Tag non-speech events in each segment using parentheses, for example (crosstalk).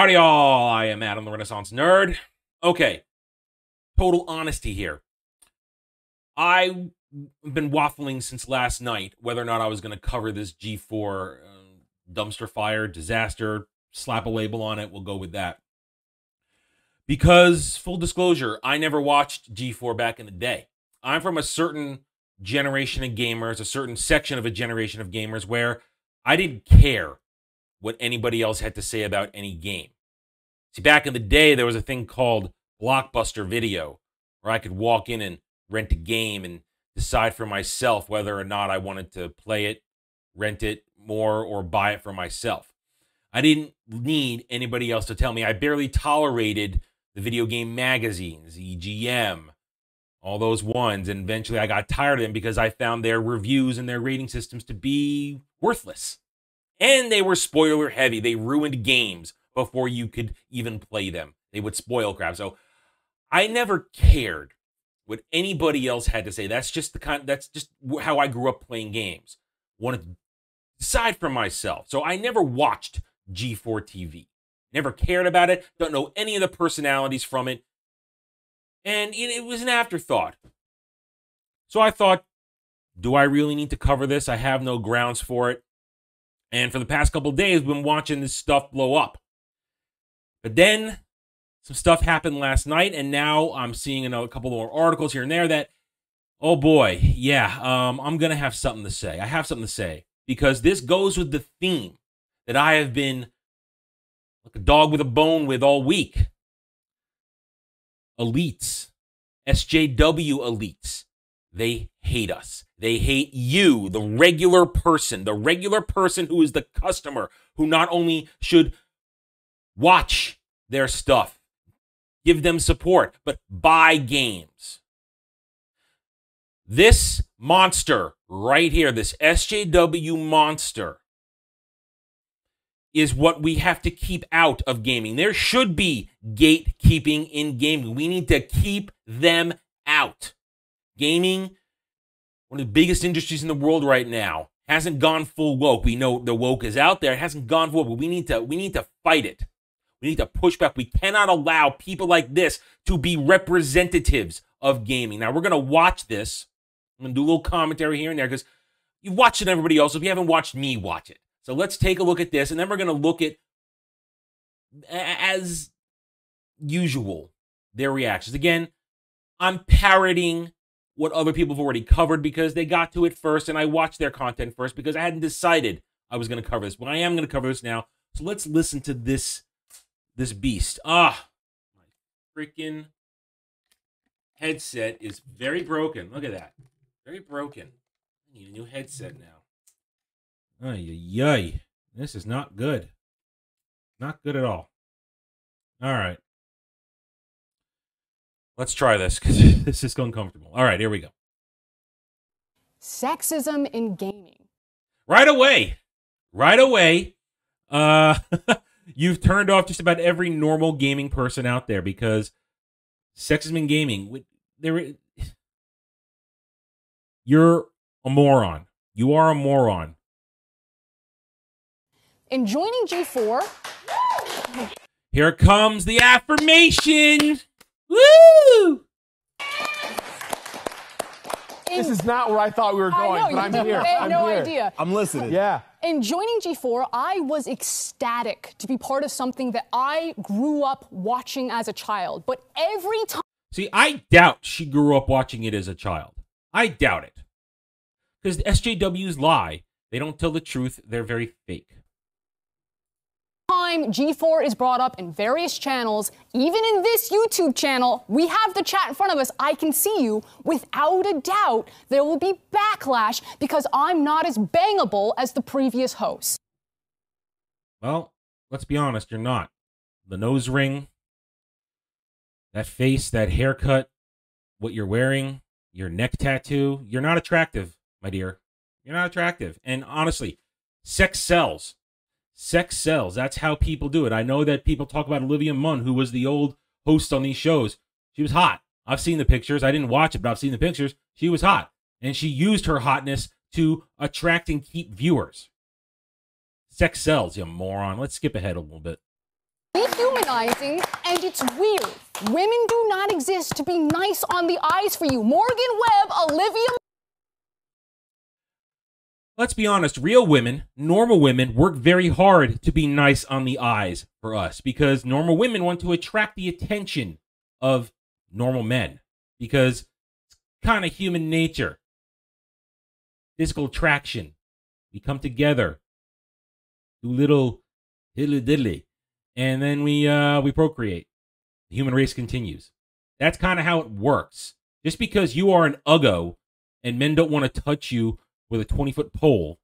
Howdy, y'all. I am Adam the Renaissance Nerd. Okay, total honesty here. I've been waffling since last night whether or not I was going to cover this G4 uh, dumpster fire, disaster, slap a label on it. We'll go with that. Because, full disclosure, I never watched G4 back in the day. I'm from a certain generation of gamers, a certain section of a generation of gamers where I didn't care what anybody else had to say about any game. See, back in the day, there was a thing called Blockbuster Video, where I could walk in and rent a game and decide for myself whether or not I wanted to play it, rent it more, or buy it for myself. I didn't need anybody else to tell me. I barely tolerated the video game magazines, EGM, all those ones. And eventually I got tired of them because I found their reviews and their rating systems to be worthless. And they were spoiler heavy. They ruined games before you could even play them. They would spoil crap. So I never cared what anybody else had to say. That's just the kind that's just how I grew up playing games. Wanted to decide for myself. So I never watched G4 TV. Never cared about it. Don't know any of the personalities from it. And it, was an afterthought. So I thought, do I really need to cover this? I have no grounds for it. And for the past couple days, we've been watching this stuff blow up. But then some stuff happened last night, and now I'm seeing a couple more articles here and there that, oh boy, yeah, um, I'm going to have something to say. I have something to say because this goes with the theme that I have been like a dog with a bone with all week. Elites, SJW elites, they hate us. They hate you, the regular person, the regular person who is the customer, who not only should watch their stuff, give them support, but buy games. This monster right here, this SJW monster, is what we have to keep out of gaming. There should be gatekeeping in gaming. We need to keep them out. Gaming, one of the biggest industries in the world right now, hasn't gone full woke. We know the woke is out there. It hasn't gone full, but we need to we need to fight it. We need to push back. We cannot allow people like this to be representatives of gaming. Now we're gonna watch this. I'm gonna do a little commentary here and there because you've watched it. Everybody else. If you haven't watched me, watch it. So let's take a look at this, and then we're going to look at, as usual, their reactions. Again, I'm parroting what other people have already covered because they got to it first, and I watched their content first because I hadn't decided I was going to cover this, but I am going to cover this now. So let's listen to this this beast. Ah, my freaking headset is very broken. Look at that, very broken. I need a new headset now. Ay, yay. This is not good. Not good at all. All right. Let's try this because (laughs) this is uncomfortable. All right, here we go. Sexism in gaming. Right away. Right away. Uh, (laughs) you've turned off just about every normal gaming person out there because sexism in gaming, there, (sighs) you're a moron. You are a moron in joining G4. Here comes the affirmation. Woo! this is not where I thought we were going, know, but I'm here. I have no here. idea. I'm listening. Yeah. In joining G4, I was ecstatic to be part of something that I grew up watching as a child. But every time. See, I doubt she grew up watching it as a child. I doubt it. Because SJWs lie. They don't tell the truth. They're very fake time G4 is brought up in various channels, even in this YouTube channel, we have the chat in front of us. I can see you. Without a doubt, there will be backlash because I'm not as bangable as the previous host. Well, let's be honest, you're not. The nose ring, that face, that haircut, what you're wearing, your neck tattoo, you're not attractive, my dear. You're not attractive. And honestly, sex sells. Sex sells. That's how people do it. I know that people talk about Olivia Munn, who was the old host on these shows. She was hot. I've seen the pictures. I didn't watch it, but I've seen the pictures. She was hot. And she used her hotness to attract and keep viewers. Sex sells, you moron. Let's skip ahead a little bit. dehumanizing, and it's weird. Women do not exist to be nice on the eyes for you. Morgan Webb, Olivia. Let's be honest, real women, normal women, work very hard to be nice on the eyes for us because normal women want to attract the attention of normal men because it's kind of human nature. Physical attraction. We come together, do little diddly diddly, and then we uh we procreate. The human race continues. That's kind of how it works. Just because you are an uggo and men don't want to touch you with a 20 foot pole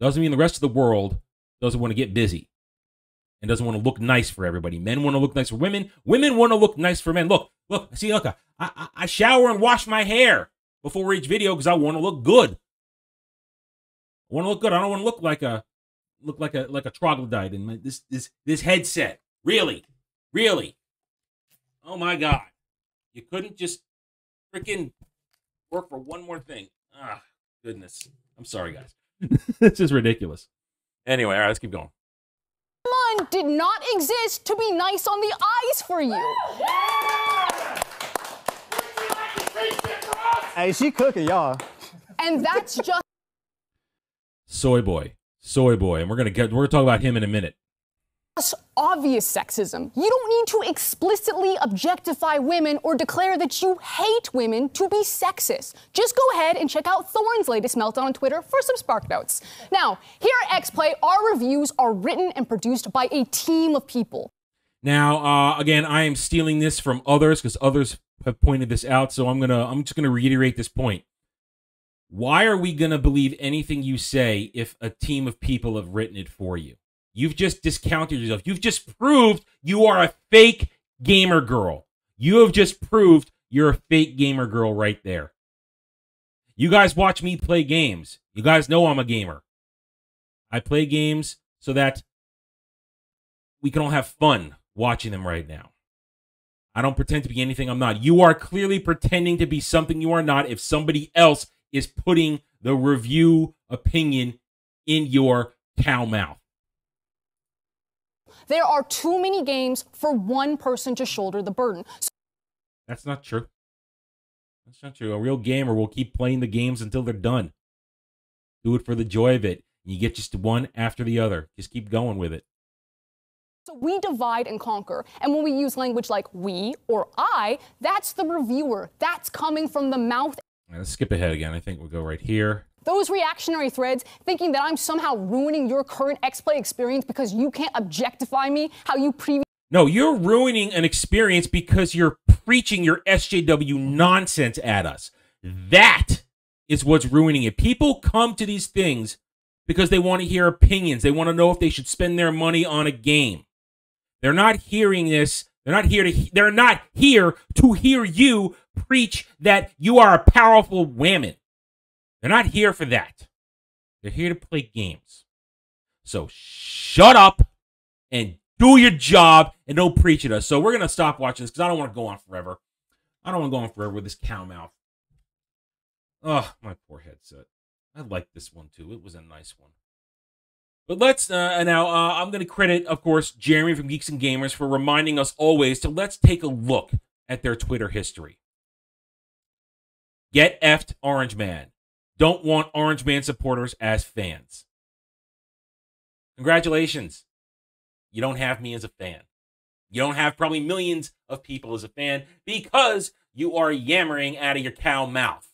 doesn't mean the rest of the world doesn't want to get busy and doesn't want to look nice for everybody. Men want to look nice for women. Women want to look nice for men. Look, look, see, look, I, I, I shower and wash my hair before each video because I want to look good. I want to look good. I don't want to look like a look like a like a troglodyte in my, this this this headset. Really, really. Oh my god, you couldn't just freaking work for one more thing. Ah, goodness. I'm sorry, guys. (laughs) this is ridiculous. Anyway, all right, let's keep going. One did not exist to be nice on the eyes for you. Hey, she cooking, y'all. And that's (laughs) just Soy boy, soy boy, and we're gonna get we're gonna talk about him in a minute. Obvious sexism. You don't need to explicitly objectify women or declare that you hate women to be sexist. Just go ahead and check out Thorne's latest meltdown on Twitter for some spark notes. Now, here at XPlay, our reviews are written and produced by a team of people. Now, uh, again, I am stealing this from others because others have pointed this out. So I'm gonna I'm just gonna reiterate this point. Why are we gonna believe anything you say if a team of people have written it for you? You've just discounted yourself. You've just proved you are a fake gamer girl. You have just proved you're a fake gamer girl right there. You guys watch me play games. You guys know I'm a gamer. I play games so that we can all have fun watching them right now. I don't pretend to be anything I'm not. You are clearly pretending to be something you are not if somebody else is putting the review opinion in your cow mouth. There are too many games for one person to shoulder the burden. So That's not true. That's not true. A real gamer will keep playing the games until they're done. Do it for the joy of it. You get just one after the other. Just keep going with it. So we divide and conquer. And when we use language like we or I, that's the reviewer. That's coming from the mouth. Right, let's skip ahead again. I think we'll go right here. Those reactionary threads thinking that I'm somehow ruining your current X-Play experience because you can't objectify me how you previously No, you're ruining an experience because you're preaching your SJW nonsense at us. That is what's ruining it. People come to these things because they want to hear opinions. They want to know if they should spend their money on a game. They're not hearing this. They're not here to they're not here to hear you preach that you are a powerful woman. They're not here for that. They're here to play games. So shut up and do your job and don't preach at us. So we're gonna stop watching this because I don't want to go on forever. I don't want to go on forever with this cow mouth. Oh, my poor headset. I like this one too. It was a nice one. But let's uh, now. Uh, I'm going to credit, of course, Jeremy from Geeks and Gamers for reminding us always to let's take a look at their Twitter history. Get effed Orange Man. Don't want Orange Man supporters as fans. Congratulations. You don't have me as a fan. You don't have probably millions of people as a fan because you are yammering out of your cow mouth.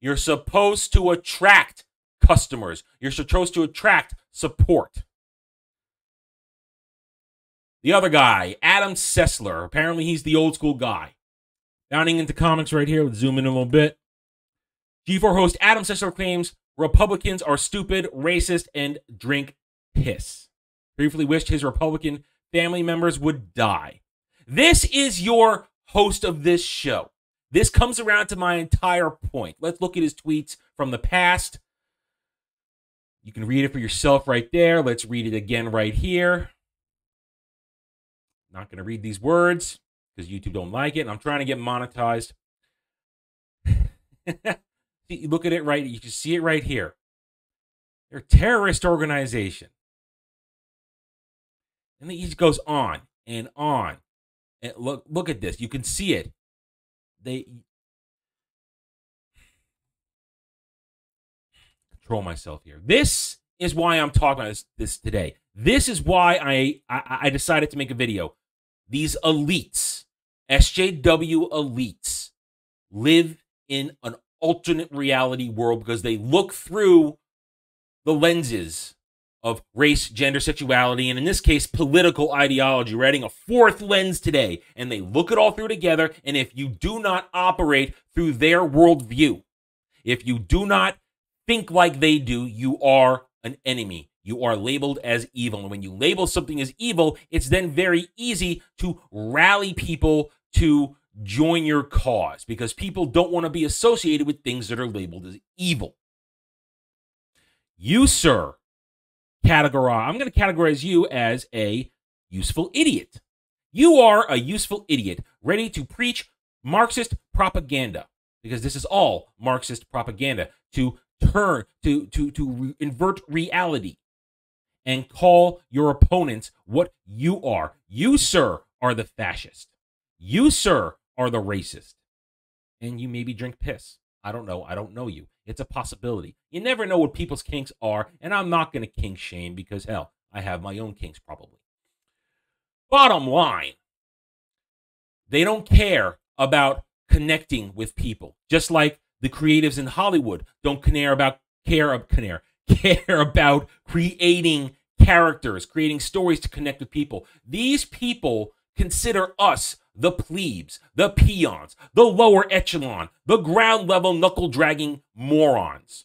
You're supposed to attract customers. You're supposed to attract support. The other guy, Adam Sessler, apparently he's the old school guy. Bounding into comics right here, let's zoom in a little bit. G4 host Adam Sessler claims Republicans are stupid, racist, and drink piss. Briefly wished his Republican family members would die. This is your host of this show. This comes around to my entire point. Let's look at his tweets from the past. You can read it for yourself right there. Let's read it again right here. Not going to read these words because YouTube don't like it. I'm trying to get monetized. (laughs) See, Look at it right. You can see it right here. They're terrorist organization. And he just goes on and on. And look, look at this. You can see it. They control myself here. This is why I'm talking about this, this today. This is why I, I I decided to make a video. These elites, SJW elites, live in an alternate reality world because they look through the lenses of race, gender, sexuality, and in this case, political ideology. We're adding a fourth lens today, and they look it all through together. And if you do not operate through their worldview, if you do not think like they do, you are an enemy. You are labeled as evil. And when you label something as evil, it's then very easy to rally people to join your cause because people don't want to be associated with things that are labeled as evil. You, sir, categorize, I'm going to categorize you as a useful idiot. You are a useful idiot ready to preach Marxist propaganda because this is all Marxist propaganda to turn to to to re- invert reality and call your opponents what you are. You sir are the fascist. You sir are the racist. And you maybe drink piss. I don't know. I don't know you. It's a possibility. You never know what people's kinks are, and I'm not going to kink shame because, hell, I have my own kinks probably. Bottom line, they don't care about connecting with people, just like the creatives in Hollywood don't care about care of care (laughs) care about creating characters, creating stories to connect with people. These people consider us the plebes, the peons, the lower echelon, the ground level knuckle dragging morons.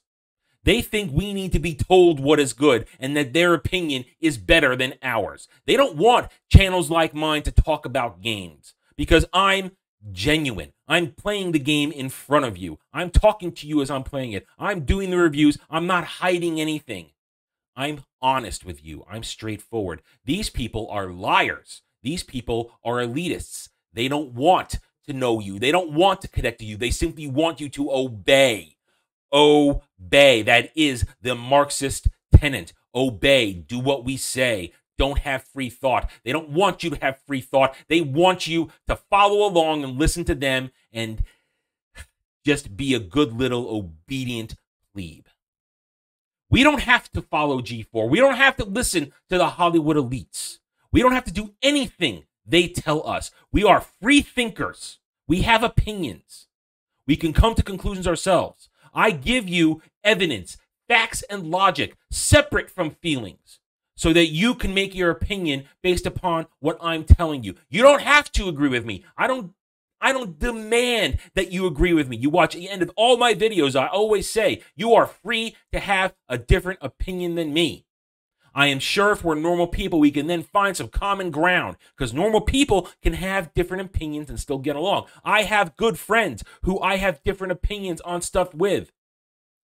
They think we need to be told what is good and that their opinion is better than ours. They don't want channels like mine to talk about games because I'm genuine. I'm playing the game in front of you. I'm talking to you as I'm playing it. I'm doing the reviews. I'm not hiding anything. I'm honest with you. I'm straightforward. These people are liars. These people are elitists. They don't want to know you. They don't want to connect to you. They simply want you to obey. Obey. That is the Marxist tenant. Obey. Do what we say. Don't have free thought. They don't want you to have free thought. They want you to follow along and listen to them and just be a good little obedient plebe. We don't have to follow G4. We don't have to listen to the Hollywood elites. We don't have to do anything they tell us. We are free thinkers. We have opinions. We can come to conclusions ourselves. I give you evidence, facts, and logic separate from feelings so that you can make your opinion based upon what I'm telling you. You don't have to agree with me. I don't I don't demand that you agree with me. You watch the end of all my videos, I always say you are free to have a different opinion than me. I am sure if we're normal people, we can then find some common ground because normal people can have different opinions and still get along. I have good friends who I have different opinions on stuff with.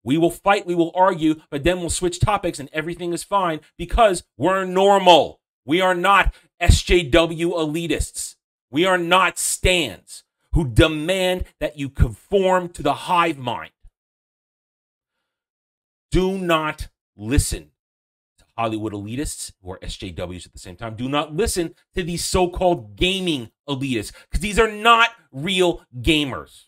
We will fight, we will argue, but then we'll switch topics and everything is fine because we're normal. We are not SJW elitists. We are not stans who demand that you conform to the hive mind. Do not listen Hollywood elitists who are SJWs at the same time. Do not listen to these so called gaming elitists because these are not real gamers.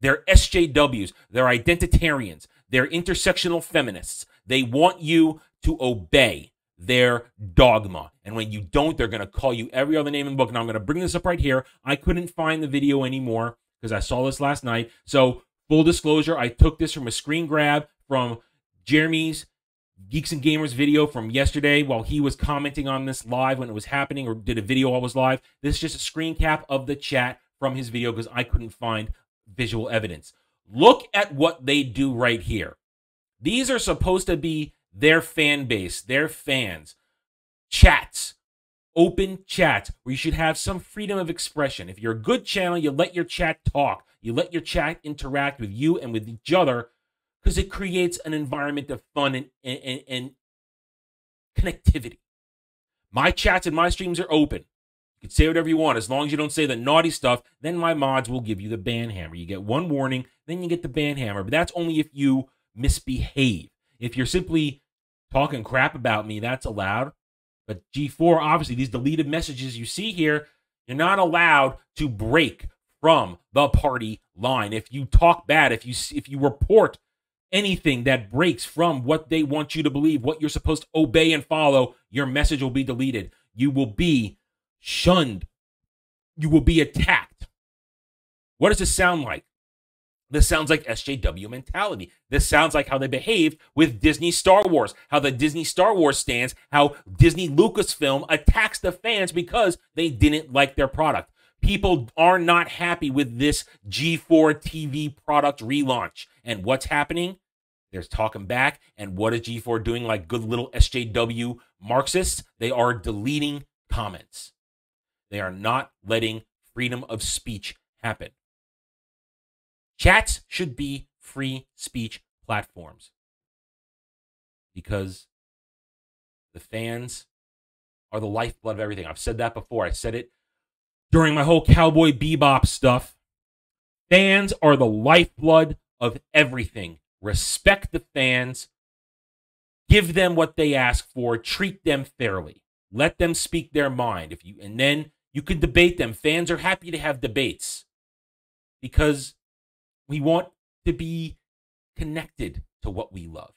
They're SJWs, they're identitarians, they're intersectional feminists. They want you to obey their dogma. And when you don't, they're going to call you every other name in the book. Now, I'm going to bring this up right here. I couldn't find the video anymore because I saw this last night. So, full disclosure, I took this from a screen grab from Jeremy's Geeks and Gamers video from yesterday while he was commenting on this live when it was happening or did a video while was live. This is just a screen cap of the chat from his video because I couldn't find visual evidence. Look at what they do right here. These are supposed to be their fan base, their fans. Chats, open chats where you should have some freedom of expression. If you're a good channel, you let your chat talk. You let your chat interact with you and with each other because it creates an environment of fun and, and, and connectivity. My chats and my streams are open. You can say whatever you want as long as you don't say the naughty stuff. Then my mods will give you the ban hammer. You get one warning, then you get the ban hammer. But that's only if you misbehave. If you're simply talking crap about me, that's allowed. But G4, obviously, these deleted messages you see here, you're not allowed to break from the party line. If you talk bad, if you if you report anything that breaks from what they want you to believe, what you're supposed to obey and follow, your message will be deleted. You will be shunned. You will be attacked. What does this sound like? This sounds like SJW mentality. This sounds like how they behaved with Disney Star Wars, how the Disney Star Wars stans, how Disney Lucasfilm attacks the fans because they didn't like their product. People are not happy with this G4 TV product relaunch. And what's happening? There's talking back. And what is G4 doing like good little SJW Marxists? They are deleting comments. They are not letting freedom of speech happen. Chats should be free speech platforms because the fans are the lifeblood of everything. I've said that before. I said it during my whole Cowboy Bebop stuff. Fans are the lifeblood of everything. Respect the fans. Give them what they ask for. Treat them fairly. Let them speak their mind. If you and then you can debate them. Fans are happy to have debates because we want to be connected to what we love.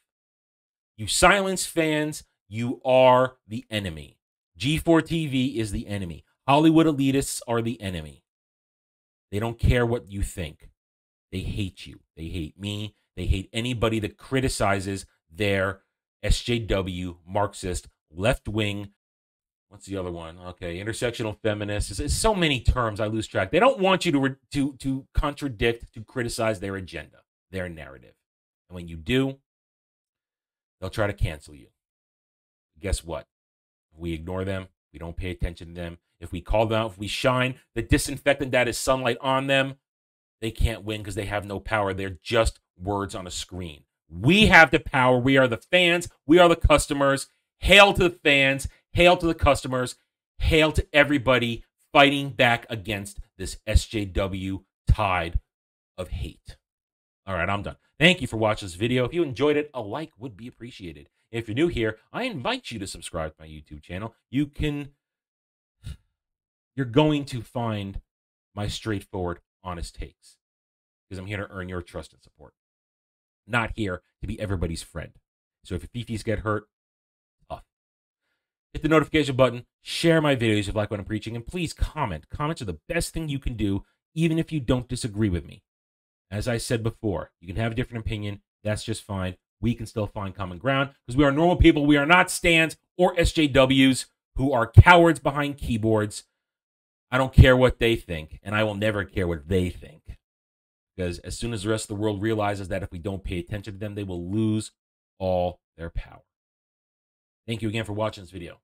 You silence fans, you are the enemy. G4 TV is the enemy. Hollywood elitists are the enemy. They don't care what you think. They hate you. They hate me. They hate anybody that criticizes their SJW, Marxist, left wing. What's the other one? Okay, intersectional feminists. So many terms I lose track. They don't want you to to to contradict, to criticize their agenda, their narrative. And when you do, they'll try to cancel you. Guess what? If we ignore them, we don't pay attention to them, if we call them out, if we shine the disinfectant that is sunlight on them, they can't win because they have no power. They're just words on a screen. We have the power. We are the fans. We are the customers. Hail to the fans. Hail to the customers. Hail to everybody fighting back against this SJW tide of hate. All right, I'm done. Thank you for watching this video. If you enjoyed it, a like would be appreciated. If you're new here, I invite you to subscribe to my YouTube channel. You can you're going to find my straightforward, honest takes because I'm here to earn your trust and support, not here to be everybody's friend. So if your fifis get hurt, tough. Hit the notification button, share my videos if you like what I'm preaching, and please comment. Comments are the best thing you can do, even if you don't disagree with me. As I said before, you can have a different opinion. That's just fine. We can still find common ground because we are normal people. We are not stans or SJWs who are cowards behind keyboards I don't care what they think, and I will never care what they think. Because as soon as the rest of the world realizes that if we don't pay attention to them, they will lose all their power. Thank you again for watching this video.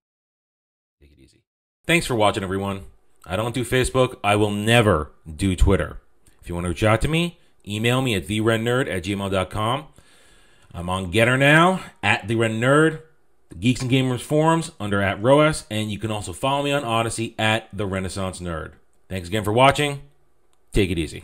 Take it easy. Thanks for watching, everyone. I don't do Facebook. I will never do Twitter. If you want to reach out to me, email me at therennerd at gmail.com. I'm on GETTR now, at therennerd the Geeks and Gamers forums under at ROAS, and you can also follow me on Odysee at the Renaissance Nerd. Thanks again for watching. Take it easy.